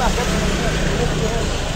mà.